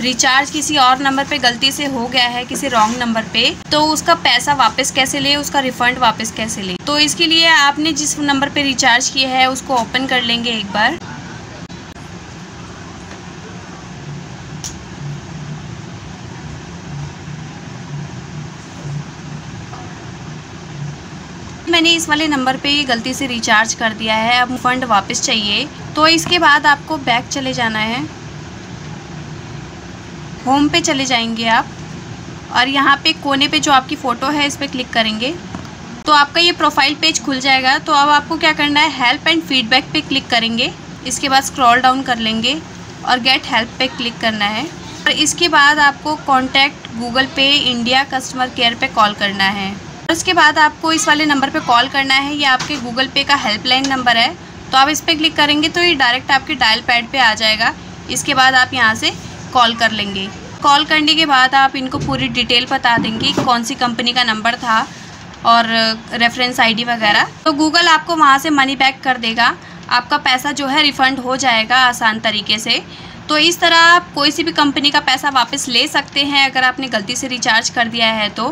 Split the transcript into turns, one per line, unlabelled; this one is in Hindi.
रिचार्ज किसी और नंबर पे गलती से हो गया है, किसी रॉन्ग नंबर पे तो उसका पैसा वापस कैसे ले, उसका रिफंड वापस कैसे ले? तो इसके लिए आपने जिस नंबर पे रिचार्ज किया है, उसको ओपन कर लेंगे एक बार। मैंने इस वाले नंबर पे गलती से रिचार्ज कर दिया है, अब फंड वापस चाहिए तो इसके बाद आपको बैक चले जाना है। होम पे चले जाएँगे आप। और यहाँ पे कोने पे जो आपकी फ़ोटो है, इस पर क्लिक करेंगे। तो आपका ये प्रोफ़ाइल पेज खुल जाएगा। तो अब आपको क्या करना है, हेल्प एंड फीडबैक पे क्लिक करेंगे। इसके बाद स्क्रॉल डाउन कर लेंगे और गेट हेल्प पे क्लिक करना है। और इसके बाद आपको कॉन्टैक्ट गूगल पे, इंडिया कस्टमर केयर पे कॉल करना है। और उसके बाद आपको इस वाले नंबर पे कॉल करना है। ये आपके गूगल पे का हेल्पलाइन नंबर है। तो आप इस पर क्लिक करेंगे तो ये डायरेक्ट आपके डायल पैड पर आ जाएगा। इसके बाद आप यहाँ से कॉल कर लेंगे। कॉल करने के बाद आप इनको पूरी डिटेल बता देंगे कौन सी कंपनी का नंबर था और रेफरेंस आईडी वगैरह। तो गूगल आपको वहाँ से मनी बैक कर देगा। आपका पैसा जो है रिफ़ंड हो जाएगा आसान तरीके से। तो इस तरह आप कोई सी भी कंपनी का पैसा वापस ले सकते हैं अगर आपने गलती से रिचार्ज कर दिया है तो।